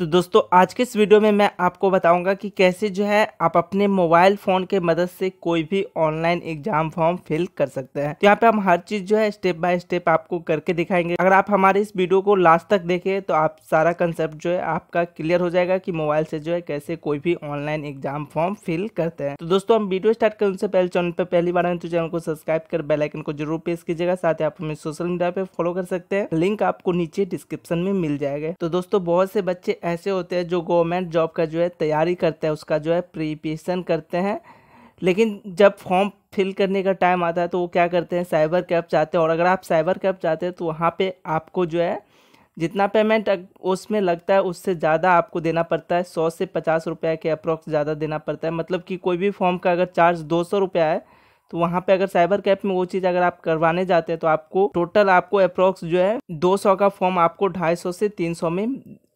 तो दोस्तों, आज के इस वीडियो में मैं आपको बताऊँगा कि कैसे जो है आप अपने मोबाइल फ़ोन के मदद से कोई भी ऑनलाइन एग्ज़ाम फॉर्म फिल कर सकते हैं। तो यहाँ पे हम हर चीज़ जो है स्टेप बाय स्टेप आपको करके दिखाएँगे। अगर आप हमारे इस वीडियो को लास्ट तक देखें तो आप सारा कंसेप्ट जो है आपका क्लियर हो जाएगा कि मोबाइल से जो है कैसे कोई भी ऑनलाइन एग्ज़ाम फॉर्म फिल करते हैं। तो दोस्तों, हम वीडियो स्टार्ट करें, उनसे पहले चैनल पर पहली बार आए तो चैनल को सब्सक्राइब कर बेलाइकन को ज़रूर प्रेस कीजिएगा, साथ ही आप हमें सोशल मीडिया पे फॉलो कर सकते हैं। लिंक आपको नीचे डिस्क्रिप्शन में मिल जाएगा। तो दोस्तों, बहुत से बच्चे ऐसे होते हैं जो गवर्नमेंट जॉब का जो है तैयारी करते हैं, उसका जो है प्रिपरेशन करते हैं। लेकिन जब फॉर्म फिल करने का टाइम आता है तो वो क्या करते हैं, साइबर कैब चाहते हैं। और अगर आप साइबर कैब चाहते हैं तो वहाँ पे आपको जो है, जितना पेमेंट उसमें लगता है उससे ज़्यादा आपको देना पड़ता है। सौ से पचास रुपये के अप्रोक्स ज़्यादा देना पड़ता है। मतलब कि कोई भी फॉर्म का अगर चार्ज दो सौ रुपया है तो वहाँ पे अगर साइबर कैप में वो चीज़ अगर आप करवाने जाते हैं तो आपको टोटल आपको अप्रोक्स जो है 200 का फॉर्म आपको 250 से 300 में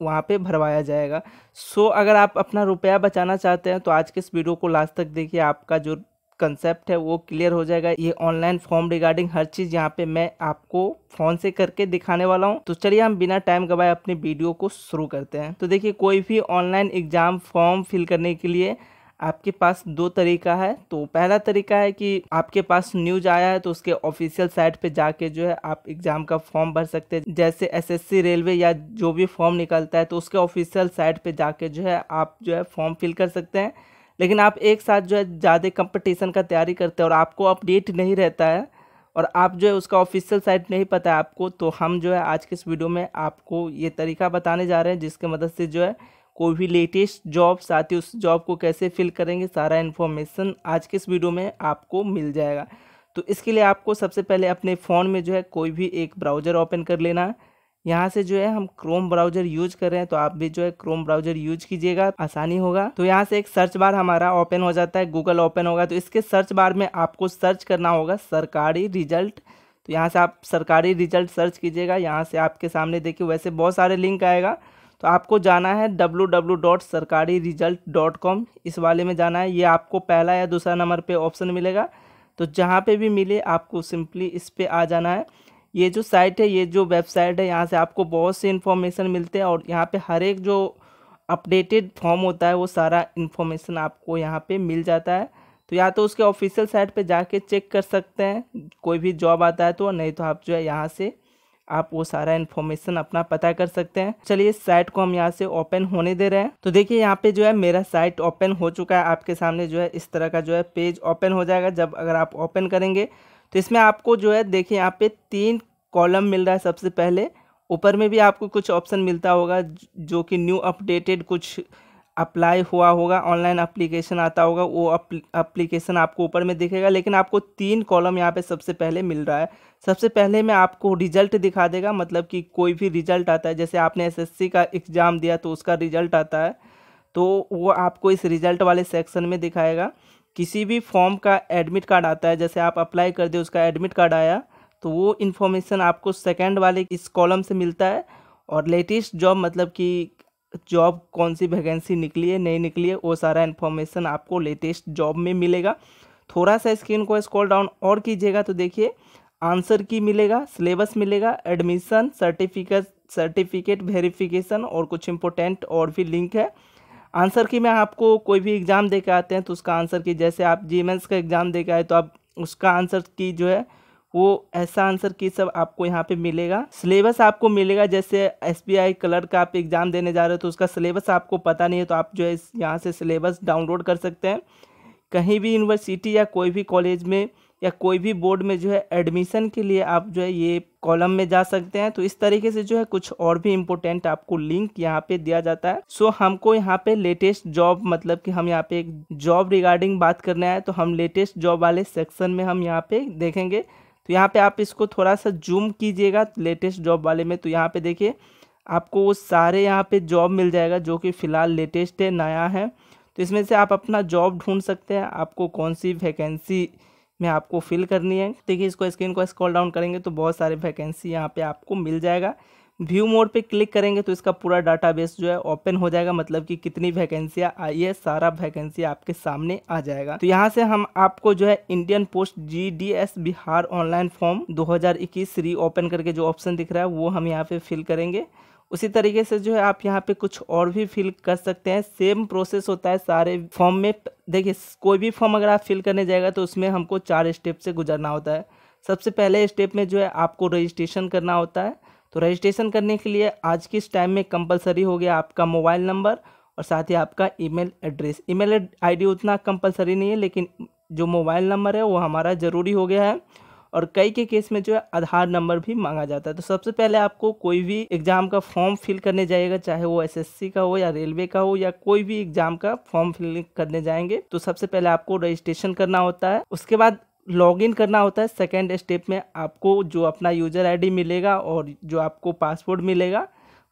वहाँ पे भरवाया जाएगा। सो, अगर आप अपना रुपया बचाना चाहते हैं तो आज के इस वीडियो को लास्ट तक देखिए। आपका जो कंसेप्ट है, वो क्लियर हो जाएगा। ये ऑनलाइन फॉर्म रिगार्डिंग हर चीज़ यहाँ पे मैं आपको फ़ोन से करके दिखाने वाला हूँ। तो चलिए, हम बिना टाइम गवाए अपनी वीडियो को शुरू करते हैं। तो देखिए, कोई भी ऑनलाइन एग्ज़ाम फॉर्म फिल करने के लिए आपके पास दो तरीका है। तो पहला तरीका है कि आपके पास न्यूज़ आया है तो उसके ऑफिशियल साइट पे जाके जो है आप एग्ज़ाम का फॉर्म भर सकते हैं। जैसे एसएससी रेलवे या जो भी फॉर्म निकलता है तो उसके ऑफिशियल साइट पे जाके जो है आप जो है फॉर्म फिल कर सकते हैं। लेकिन आप एक साथ जो है ज़्यादा कंपटीशन का तैयारी करते हैं और आपको अपडेट नहीं रहता है और आप जो है उसका ऑफिशियल साइट नहीं पता है आपको तो हम जो है आज के इस वीडियो में आपको ये तरीका बताने जा रहे हैं, जिसके मदद से जो है कोई भी लेटेस्ट जॉब साथ ही उस जॉब को कैसे फिल करेंगे, सारा इन्फॉर्मेशन आज के इस वीडियो में आपको मिल जाएगा। तो इसके लिए आपको सबसे पहले अपने फ़ोन में जो है कोई भी एक ब्राउज़र ओपन कर लेना है। यहाँ से जो है हम क्रोम ब्राउज़र यूज़ कर रहे हैं तो आप भी जो है क्रोम ब्राउज़र यूज़ कीजिएगा, आसानी होगा। तो यहाँ से एक सर्च बार हमारा ओपन हो जाता है, गूगल ओपन होगा तो इसके सर्च बार में आपको सर्च करना होगा, सरकारी रिज़ल्ट। तो यहाँ से आप सरकारी रिज़ल्ट सर्च कीजिएगा, यहाँ से आपके सामने देखिए वैसे बहुत सारे लिंक आएगा। तो आपको जाना है W W dot Sarkari result dot com इस वाले में जाना है। ये आपको पहला या दूसरा नंबर पे ऑप्शन मिलेगा। तो जहाँ पे भी मिले, आपको सिंपली इस पर आ जाना है। ये जो साइट है, ये जो वेबसाइट है, यहाँ से आपको बहुत से इन्फॉर्मेशन मिलते हैं और यहाँ पे हर एक जो अपडेटेड फॉर्म होता है, वो सारा इन्फॉर्मेशन आपको यहाँ पे मिल जाता है। तो या तो उसके ऑफिशियल साइट पे जाके चेक कर सकते हैं। कोई भी जॉब आता है तो नहीं तो आप जो है यहाँ से आप वो सारा इन्फॉर्मेशन अपना पता कर सकते हैं। चलिए साइट को हम यहाँ से ओपन होने दे रहे हैं। तो देखिए, यहाँ पे जो है मेरा साइट ओपन हो चुका है। आपके सामने जो है इस तरह का जो है पेज ओपन हो जाएगा। जब अगर आप ओपन करेंगे तो इसमें आपको जो है देखिए, यहाँ पे तीन कॉलम मिल रहा है सबसे पहले। ऊपर में भी आपको कुछ ऑप्शन मिलता होगा, जो कि न्यू अपडेटेड कुछ अप्लाई हुआ होगा ऑनलाइन अप्लीकेशन आता होगा, वो अप्लीकेशन आपको ऊपर में दिखेगा, लेकिन आपको तीन कॉलम यहाँ पे सबसे पहले मिल रहा है। सबसे पहले में आपको रिज़ल्ट दिखा देगा मतलब कि कोई भी रिज़ल्ट आता है, जैसे आपने एसएससी का एग्ज़ाम दिया तो उसका रिज़ल्ट आता है तो वो आपको इस रिज़ल्ट वाले सेक्शन में दिखाएगा। किसी भी फॉर्म का एडमिट कार्ड आता है, जैसे आप अप्लाई कर दे, उसका एडमिट कार्ड आया तो वो इन्फॉर्मेशन आपको सेकेंड वाले इस कॉलम से मिलता है, और लेटेस्ट जॉब मतलब कि जॉब कौन सी वैकेंसी निकली है, नहीं निकली है, वो सारा इन्फॉर्मेशन आपको लेटेस्ट जॉब में मिलेगा। थोड़ा सा स्क्रीन को स्क्रॉल डाउन और कीजिएगा तो देखिए आंसर की मिलेगा सिलेबस मिलेगा एडमिशन सर्टिफिकेट सर्टिफिकेट वेरिफिकेशन और कुछ इंपॉर्टेंट और भी लिंक है। आंसर की में आपको कोई भी एग्ज़ाम दे के आते हैं तो उसका आंसर की जैसे आप जी का एग्ज़ाम दे के आए तो आप उसका आंसर की जो है वो ऐसा आंसर की सब आपको यहाँ पे मिलेगा। सिलेबस आपको मिलेगा, जैसे एस बी आई कलर का आप एग्ज़ाम देने जा रहे हो तो उसका सिलेबस आपको पता नहीं है तो आप जो है यहाँ से सिलेबस डाउनलोड कर सकते हैं। कहीं भी यूनिवर्सिटी या कोई भी कॉलेज में या कोई भी बोर्ड में जो है एडमिशन के लिए आप जो है ये कॉलम में जा सकते हैं। तो इस तरीके से जो है कुछ और भी इम्पोर्टेंट आपको लिंक यहाँ पे दिया जाता है। सो हमको यहाँ पे लेटेस्ट जॉब मतलब कि हम यहाँ पे एक जॉब रिगार्डिंग बात करने आए तो हम लेटेस्ट जॉब वाले सेक्शन में हम यहाँ पे देखेंगे। तो यहाँ पे आप इसको थोड़ा सा जूम कीजिएगा लेटेस्ट जॉब वाले में। तो यहाँ पे देखिए, आपको वो सारे यहाँ पे जॉब मिल जाएगा जो कि फ़िलहाल लेटेस्ट है, नया है। तो इसमें से आप अपना जॉब ढूंढ सकते हैं, आपको कौन सी वैकेंसी में आपको फिल करनी है। देखिए, इसको स्क्रीन को स्क्रॉल डाउन करेंगे तो बहुत सारे वैकेंसी यहाँ पर आपको मिल जाएगा। व्यू मोड पे क्लिक करेंगे तो इसका पूरा डाटाबेस जो है ओपन हो जाएगा। मतलब कि कितनी वैकेंसियाँ आई है, सारा वैकेंसी आपके सामने आ जाएगा। तो यहाँ से हम आपको जो है Indian post G D S Bihar online form 2021 reopen करके जो ऑप्शन दिख रहा है, वो हम यहाँ पे फिल करेंगे। उसी तरीके से जो है आप यहाँ पे कुछ और भी फिल कर सकते हैं। सेम प्रोसेस होता है सारे फॉर्म में। देखिए, कोई भी फॉर्म अगर आप फिल करने जाएगा तो उसमें हमको चार स्टेप से गुजरना होता है। सबसे पहले स्टेप में जो है आपको रजिस्ट्रेशन करना होता है। तो रजिस्ट्रेशन करने के लिए आज के इस टाइम में कंपलसरी हो गया आपका मोबाइल नंबर और साथ ही आपका ईमेल एड्रेस ईमेल आईडी उतना कंपलसरी नहीं है, लेकिन जो मोबाइल नंबर है वो हमारा ज़रूरी हो गया है और कई के केस में जो है आधार नंबर भी मांगा जाता है। तो सबसे पहले आपको कोई भी एग्ज़ाम का फॉर्म फिल करने जाएगा चाहे वो एसएससी का हो या रेलवे का हो या कोई भी एग्ज़ाम का फॉर्म फिल करने जाएँगे। तो सबसे पहले आपको रजिस्ट्रेशन करना होता है। उसके बाद लॉगिन करना होता है। सेकेंड स्टेप में आपको जो अपना यूज़र आईडी मिलेगा और जो आपको पासवर्ड मिलेगा,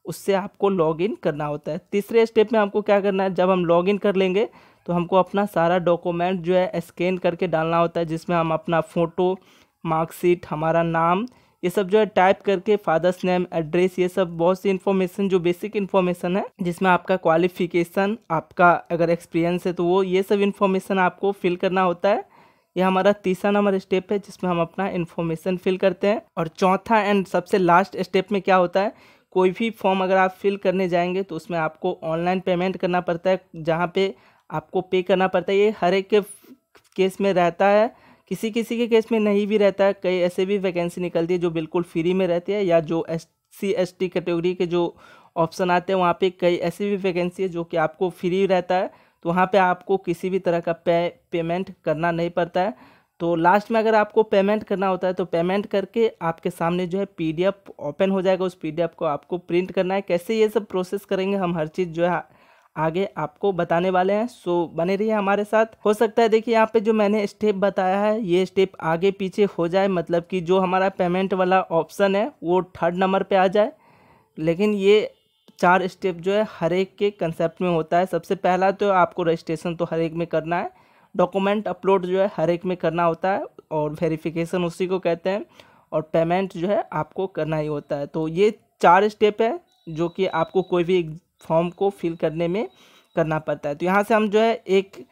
उससे आपको लॉगिन करना होता है। तीसरे स्टेप में हमको क्या करना है? जब हम लॉगिन कर लेंगे तो हमको अपना सारा डॉक्यूमेंट जो है स्कैन करके डालना होता है, जिसमें हम अपना फ़ोटो मार्कशीट हमारा नाम, ये सब जो है टाइप करके फादर्स नेम एड्रेस ये सब बहुत सी इन्फॉर्मेशन जो बेसिक इन्फॉर्मेशन है, जिसमें आपका क्वालिफिकेशन आपका अगर एक्सपीरियंस है तो वो, ये सब इन्फॉर्मेशन आपको फिल करना होता है। ये हमारा तीसरा नंबर स्टेप है, जिसमें हम अपना इन्फॉर्मेशन फिल करते हैं। और चौथा एंड सबसे लास्ट स्टेप में क्या होता है, कोई भी फॉर्म अगर आप फिल करने जाएँगे तो उसमें आपको ऑनलाइन पेमेंट करना पड़ता है, जहाँ पे आपको पे करना पड़ता है। ये हर एक के केस में रहता है, किसी किसी के केस में नहीं भी रहता है। कई ऐसे भी वैकेंसी निकलती है, जो बिल्कुल फ्री में रहती है, या जो S C S T category के जो ऑप्शन आते हैं, वहाँ पे कई ऐसी भी वैकेंसी है, जो कि आपको फ्री रहता है। तो वहाँ पे आपको किसी भी तरह का पे पेमेंट करना नहीं पड़ता है। तो लास्ट में अगर आपको पेमेंट करना होता है तो पेमेंट करके आपके सामने जो है पीडीएफ ओपन हो जाएगा। उस पीडीएफ को आपको प्रिंट करना है। कैसे ये सब प्रोसेस करेंगे, हम हर चीज़ जो है, आगे आपको बताने वाले हैं। सो बने रहिए हमारे साथ। हो सकता है, देखिए, यहाँ पे जो मैंने स्टेप बताया है, ये स्टेप आगे पीछे हो जाए। मतलब कि जो हमारा पेमेंट वाला ऑप्शन है, वो थर्ड नंबर पे आ जाए। लेकिन ये चार स्टेप जो है हर एक के कंसेप्ट में होता है। सबसे पहला तो आपको रजिस्ट्रेशन तो हर एक में करना है। डॉक्यूमेंट अपलोड जो है हर एक में करना होता है और वेरिफिकेशन उसी को कहते हैं और पेमेंट जो है आपको करना ही होता है। तो ये चार स्टेप है जो कि आपको कोई भी फॉर्म को फिल करने में करना पड़ता है। तो यहाँ से हम जो है एक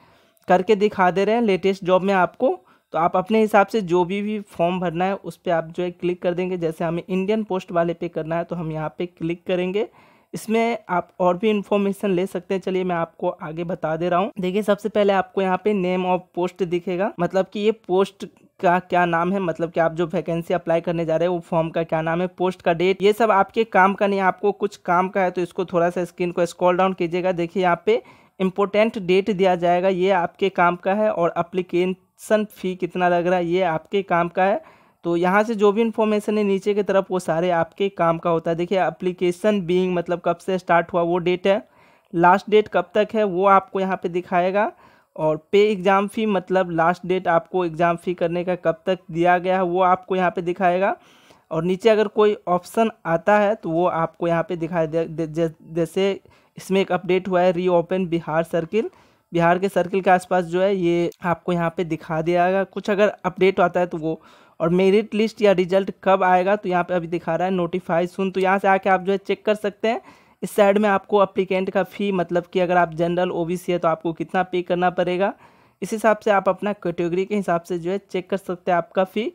करके दिखा दे रहे हैं लेटेस्ट जॉब में आपको। तो आप अपने हिसाब से जो भी भी फॉर्म भरना है उस पर आप जो है क्लिक कर देंगे। जैसे हमें इंडियन पोस्ट वाले पे करना है तो हम यहाँ पे क्लिक करेंगे। इसमें आप और भी इन्फॉर्मेशन ले सकते हैं। चलिए मैं आपको आगे बता दे रहा हूँ। देखिए, सबसे पहले आपको यहाँ पे नेम ऑफ़ पोस्ट दिखेगा। मतलब कि ये पोस्ट का क्या नाम है? मतलब कि आप जो वैकेंसी अप्लाई करने जा रहे हैं, वो फॉर्म का क्या नाम है? पोस्ट का डेट ये सब आपके काम का नहीं, आपको कुछ काम का है तो इसको थोड़ा सा स्क्रीन को स्क्रॉल डाउन कीजिएगा। देखिए, यहाँ पे इम्पोर्टेंट डेट दिया जाएगा। ये आपके काम का है और अप्लीकेशन फ़ी कितना लग रहा है? ये आपके काम का है। तो यहाँ से जो भी इन्फॉर्मेशन है, नीचे की तरफ़ वो सारे आपके काम का होता है। देखिए अप्लीकेशन बीइंग मतलब कब से स्टार्ट हुआ वो डेट है। लास्ट डेट कब तक है, वो आपको यहाँ पे दिखाएगा। और पे एग्ज़ाम फ़ी मतलब लास्ट डेट आपको एग्ज़ाम फ़ी करने का कब तक दिया गया है, वो आपको यहाँ पे दिखाएगा। और नीचे अगर कोई ऑप्शन आता है तो वो आपको यहाँ पे दिखाई दे जैसे इसमें एक अपडेट हुआ है रीओपन बिहार सर्किल बिहार के सर्किल के आसपास जो है, ये आपको यहाँ पे दिखा दिया कुछ अगर अपडेट आता है तो वो और मेरिट लिस्ट या रिज़ल्ट कब आएगा तो यहाँ पे अभी दिखा रहा है नोटिफाई सुन। तो यहाँ से आके आप जो है चेक कर सकते हैं। इस साइड में आपको अप्लीकेंट का फ़ी मतलब कि अगर आप जनरल ओबीसी है तो आपको कितना पे करना पड़ेगा। इस हिसाब से आप अपना कैटेगरी के हिसाब से जो है चेक कर सकते हैं आपका फ़ी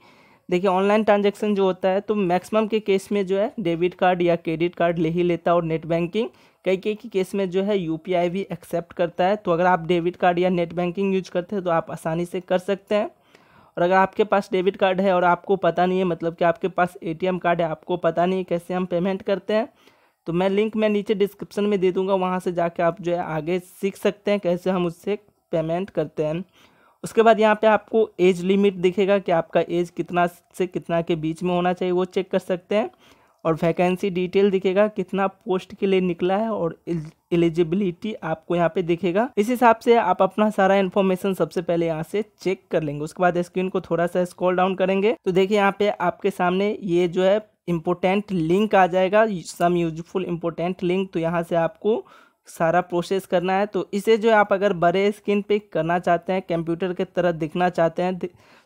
देखिए ऑनलाइन ट्रांजेक्शन जो होता है तो मैक्सिमम के केस में जो है डेबिट कार्ड या क्रेडिट कार्ड ले ही लेता है और नेट बैंकिंग कई कई के केस में जो है यूपीआई भी एक्सेप्ट करता है। तो अगर आप डेबिट कार्ड या नेट बैंकिंग यूज़ करते हैं तो आप आसानी से कर सकते हैं। और अगर आपके पास डेबिट कार्ड है और आपको पता नहीं है मतलब कि आपके पास एटीएम कार्ड है, आपको पता नहीं है कैसे हम पेमेंट करते हैं तो मैं लिंक मैं नीचे डिस्क्रिप्शन में दे दूँगा, वहाँ से जाके आप जो है आगे सीख सकते हैं कैसे हम उससे पेमेंट करते हैं। उसके बाद यहाँ पे आपको एज लिमिट दिखेगा कि आपका एज कितना से कितना के बीच में होना चाहिए, वो चेक कर सकते हैं। और वैकेंसी डिटेल दिखेगा कितना पोस्ट के लिए निकला है और एलिजिबिलिटी आपको यहाँ पे दिखेगा। इस हिसाब से आप अपना सारा इन्फॉर्मेशन सबसे पहले यहाँ से चेक कर लेंगे। उसके बाद स्क्रीन को थोड़ा सा स्क्रॉल डाउन करेंगे। तो देखिए यहाँ पे आपके सामने ये जो है इम्पोर्टेंट लिंक आ जाएगा। सम यूजफुल इम्पोर्टेंट लिंक तो यहाँ से आपको सारा प्रोसेस करना है। तो इसे जो आप अगर बड़े स्क्रीन पे करना चाहते हैं कंप्यूटर के तरह दिखना चाहते हैं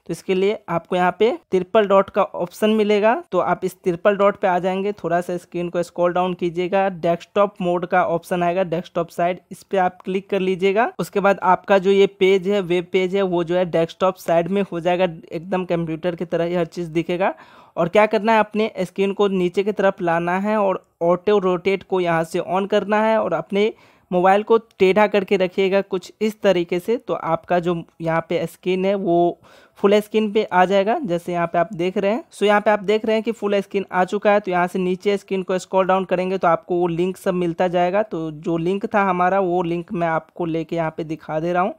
तो इसके लिए आपको यहाँ पे ट्रिपल डॉट का ऑप्शन मिलेगा। तो आप इस ट्रिपल डॉट पे आ जाएँगे, थोड़ा सा स्क्रीन को स्क्रॉल डाउन कीजिएगा डेस्कटॉप मोड का ऑप्शन आएगा डेस्कटॉप साइड इस पे आप क्लिक कर लीजिएगा। उसके बाद आपका जो ये पेज है वेब पेज है, वो जो है डेस्कटॉप साइड में हो जाएगा, एकदम कंप्यूटर की तरह हर चीज़ दिखेगा। और क्या करना है, अपने स्क्रीन को नीचे की तरफ़ लाना है और ऑटो रोटेट को यहाँ से ऑन करना है और अपने मोबाइल को टेढ़ा करके रखिएगा कुछ इस तरीके से तो आपका जो यहाँ पे स्क्रीन है वो फुल स्क्रीन पे आ जाएगा, जैसे यहाँ पे आप देख रहे हैं। सो यहाँ पे आप देख रहे हैं कि फुल स्क्रीन आ चुका है तो यहाँ से नीचे स्क्रीन को स्क्रॉल डाउन करेंगे तो आपको वो लिंक सब मिलता जाएगा। तो जो लिंक था हमारा, वो लिंक मैं आपको लेके यहाँ पे दिखा दे रहा हूँ।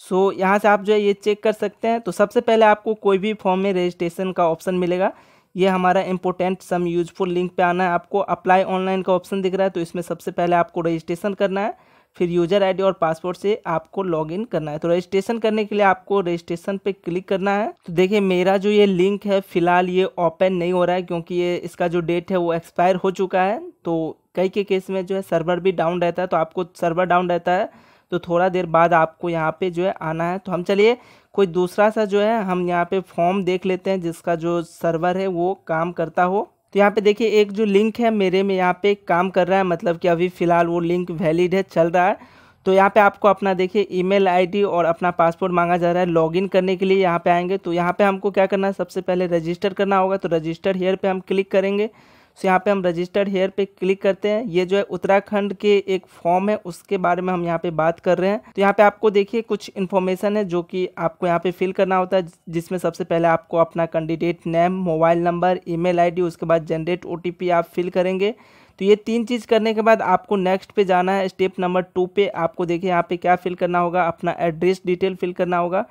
सो यहाँ से आप जो है ये चेक कर सकते हैं। तो सबसे पहले आपको कोई भी फॉर्म में रजिस्ट्रेशन का ऑप्शन मिलेगा। ये हमारा इंपॉर्टेंट सम यूजफुल लिंक पे आना है। आपको अप्लाई ऑनलाइन का ऑप्शन दिख रहा है तो इसमें सबसे पहले आपको रजिस्ट्रेशन करना है, फिर यूज़र आईडी और पासवर्ड से आपको लॉगिन करना है। तो रजिस्ट्रेशन करने के लिए आपको रजिस्ट्रेशन पे क्लिक करना है। तो देखिए, मेरा जो ये लिंक है, फ़िलहाल ये ओपन नहीं हो रहा है, क्योंकि ये इसका जो डेट है वो एक्सपायर हो चुका है। तो कई के केस में जो है सर्वर भी डाउन रहता है तो आपको सर्वर डाउन रहता है। तो थोड़ा देर बाद आपको यहाँ पे जो है आना है। तो हम चलिए, कोई दूसरा सा जो है, हम यहाँ पे फॉर्म देख लेते हैं, जिसका जो सर्वर है, वो काम करता हो। तो यहाँ पे देखिए, एक जो लिंक है, मेरे में यहाँ पे काम कर रहा है। मतलब कि अभी फ़िलहाल वो लिंक वैलिड है, चल रहा है। तो यहाँ पे आपको अपना देखिए ईमेल आईडी और अपना पासपोर्ट मांगा जा रहा है लॉगिन करने के लिए यहाँ पे आएँगे। तो यहाँ पे हमको क्या करना है, सबसे पहले रजिस्टर करना होगा। तो रजिस्टर हेयर पे हम क्लिक करेंगे। सो यहाँ पे हम रजिस्टर्ड हेयर पे क्लिक करते हैं। ये जो है उत्तराखंड के एक फॉर्म है, उसके बारे में हम यहाँ पे बात कर रहे हैं। तो यहाँ पे आपको देखिए कुछ इन्फॉर्मेशन है जो कि आपको यहाँ पे फिल करना होता है, जिसमें सबसे पहले आपको अपना candidate name mobile number email ID उसके बाद जनरेट ओटीपी आप फिल करेंगे। तो ये तीन चीज़ करने के बाद आपको नेक्स्ट पे जाना है स्टेप नंबर टू पे आपको देखिए यहाँ पे क्या फिल करना होगा, अपना एड्रेस डिटेल फिल करना होगा।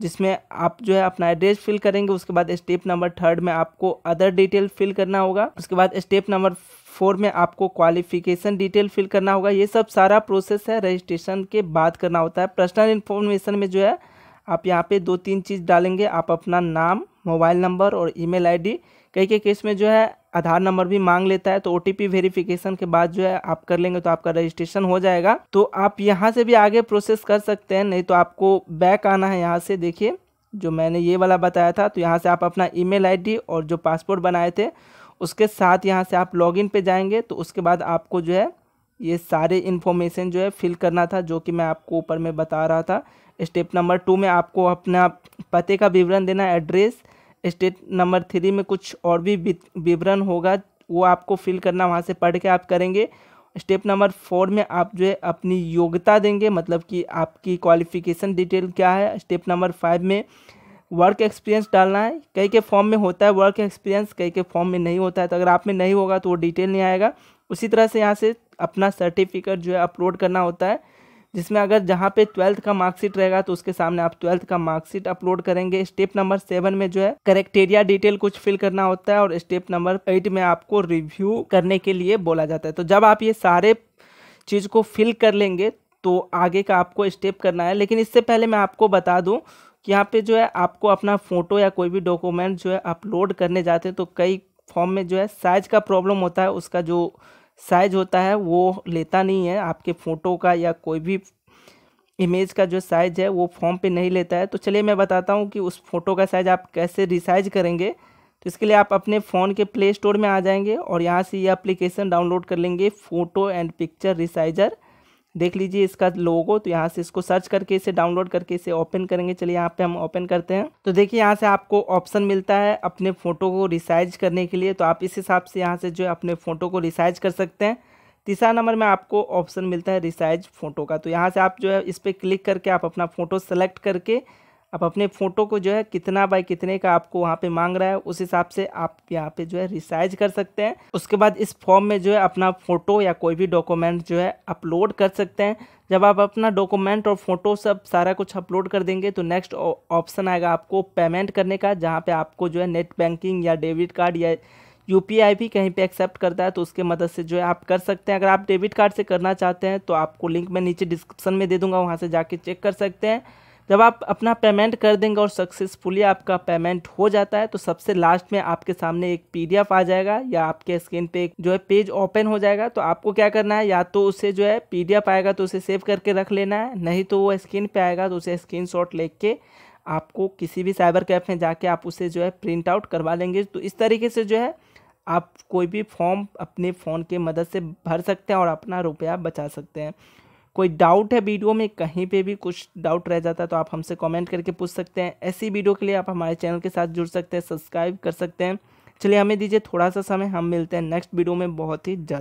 जिसमें आप जो है अपना एड्रेस फिल करेंगे, उसके बाद स्टेप नंबर थर्ड में आपको अदर डिटेल फिल करना होगा। उसके बाद स्टेप नंबर फोर में आपको क्वालिफिकेशन डिटेल फिल करना होगा। ये सब सारा प्रोसेस है रजिस्ट्रेशन के बाद करना होता है। पर्सनल इन्फॉर्मेशन में जो है, आप यहाँ पे दो तीन चीज़ डालेंगे। आप अपना नाम मोबाइल नंबर और ईमेल आईडी कई के केस में जो है, आधार नंबर भी मांग लेता है तो ओटीपी वेरिफिकेशन के बाद जो है, आप कर लेंगे तो आपका रजिस्ट्रेशन हो जाएगा। तो आप यहाँ से भी आगे प्रोसेस कर सकते हैं, नहीं तो आपको बैक आना है यहाँ से, देखिए, जो मैंने ये वाला बताया था तो यहाँ से आप अपना ईमेल आईडी और जो पासपोर्ट बनाए थे, उसके साथ यहाँ से आप लॉगिन पे जाएँगे तो उसके बाद आपको जो है, ये सारे इन्फॉर्मेशन जो है फिल करना था, जो कि मैं आपको ऊपर में बता रहा था। स्टेप नंबर टू में आपको अपना पते का विवरण देना एड्रेस स्टेट नंबर थ्री में कुछ और भी विवरण होगा, वो आपको फिल करना वहाँ से पढ़ के आप करेंगे। स्टेप नंबर फोर में आप जो है अपनी योग्यता देंगे मतलब कि आपकी क्वालिफिकेशन डिटेल क्या है। स्टेप नंबर फाइव में वर्क एक्सपीरियंस डालना है। कई के फॉर्म में होता है वर्क एक्सपीरियंस, कई के फॉर्म में नहीं होता है। तो अगर आप में नहीं होगा तो वो डिटेल नहीं आएगा। उसी तरह से यहाँ से अपना सर्टिफिकेट जो है अपलोड करना होता है। जिसमें अगर जहाँ पे ट्वेल्थ का मार्कशीट रहेगा तो उसके सामने आप ट्वेल्थ का मार्कशीट अपलोड करेंगे। स्टेप नंबर सेवन में जो है करेक्टेरिया डिटेल कुछ फिल करना होता है और स्टेप नंबर एट में आपको रिव्यू करने के लिए बोला जाता है। तो जब आप ये सारे चीज़ को फिल कर लेंगे तो आगे का आपको स्टेप करना है। लेकिन इससे पहले मैं आपको बता दूँ कि यहाँ पे जो है, आपको अपना फ़ोटो या कोई भी डॉक्यूमेंट जो है अपलोड करने जाते हैं तो कई फॉर्म में जो है साइज़ का प्रॉब्लम होता है। उसका जो साइज़ होता है, वो लेता नहीं है। आपके फ़ोटो का या कोई भी इमेज का जो साइज़ है, वो फॉर्म पे नहीं लेता है। तो चलिए मैं बताता हूँ कि उस फ़ोटो का साइज़ आप कैसे रिसाइज करेंगे। तो इसके लिए आप अपने फ़ोन के प्ले स्टोर में आ जाएँगे और यहाँ से ये यह एप्लीकेशन डाउनलोड कर लेंगे फ़ोटो एंड पिक्चर रिसाइजर देख लीजिए इसका लोगो तो यहाँ से इसको सर्च करके इसे डाउनलोड करके इसे ओपन करेंगे। चलिए यहाँ पे हम ओपन करते हैं। तो देखिए यहाँ से आपको ऑप्शन मिलता है अपने फ़ोटो को रिसाइज करने के लिए। तो आप इस हिसाब से यहाँ से जो है अपने फ़ोटो को रिसाइज कर सकते हैं। तीसरा नंबर में आपको ऑप्शन मिलता है रिसाइज फ़ोटो का। तो यहाँ से आप जो है इस पर क्लिक करके आप अपना फ़ोटो सेलेक्ट करके आप अपने फ़ोटो को जो है कितना बाय कितने का आपको वहाँ पे मांग रहा है, उस हिसाब से आप यहाँ पे जो है रिसाइज कर सकते हैं। उसके बाद इस फॉर्म में जो है अपना फ़ोटो या कोई भी डॉक्यूमेंट जो है अपलोड कर सकते हैं। जब आप अपना डॉक्यूमेंट और फ़ोटो सब सारा कुछ अपलोड कर देंगे तो नेक्स्ट ऑप्शन आएगा आपको पेमेंट करने का, जहाँ पर आपको जो है नेट बैंकिंग या डेबिट कार्ड या यूपीआई भी कहीं पे एक्सेप्ट करता है तो उसके मदद से जो है आप कर सकते हैं। अगर आप डेबिट कार्ड से करना चाहते हैं तो आपको लिंक मैं नीचे डिस्क्रिप्शन में दे दूँगा, वहाँ से जाके चेक कर सकते हैं। जब आप अपना पेमेंट कर देंगे और सक्सेसफुली आपका पेमेंट हो जाता है तो सबसे लास्ट में आपके सामने एक पीडीएफ आ जाएगा, या आपके स्क्रीन पे एक जो है पेज ओपन हो जाएगा तो आपको क्या करना है? या तो उसे जो है पीडीएफ आएगा तो उसे सेव करके रख लेना है, नहीं तो वो स्क्रीन पे आएगा तो उसे स्क्रीन शॉट लेके आपको किसी भी साइबर कैफ में जाके आप उसे जो है प्रिंट आउट करवा लेंगे। तो इस तरीके से जो है आप कोई भी फॉर्म अपने फ़ोन के मदद से भर सकते हैं और अपना रुपया बचा सकते हैं। कोई डाउट है वीडियो में, कहीं पे भी कुछ डाउट रह जाता है तो आप हमसे कमेंट करके पूछ सकते हैं। ऐसी वीडियो के लिए आप हमारे चैनल के साथ जुड़ सकते हैं सब्सक्राइब कर सकते हैं। चलिए हमें दीजिए थोड़ा सा समय, हम मिलते हैं नेक्स्ट वीडियो में बहुत ही जल्द।